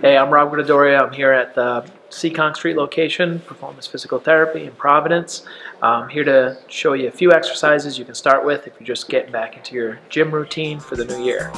Hey, I'm Rob Gruttadauria. I'm here at the Seekonk Street location, Performance Physical Therapy in Providence. I'm here to show you a few exercises you can start with if you're just getting back into your gym routine for the new year.